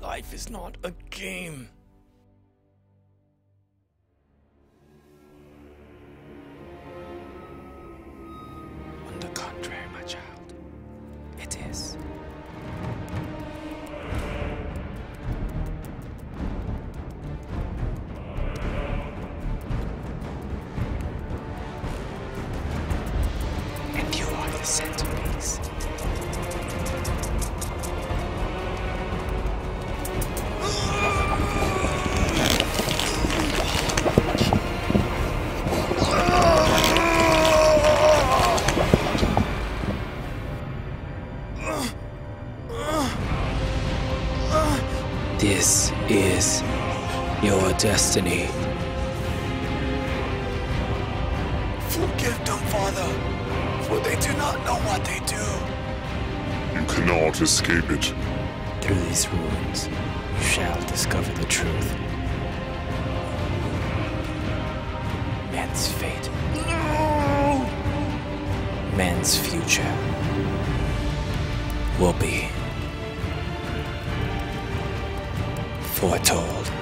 Life is not a game. On the contrary, my child, it is. And you are the centerpiece. This is your destiny. Forgive them, Father, for they do not know what they do. You cannot escape it. Through these ruins, you shall discover the truth. Man's fate. Man's future will be foretold.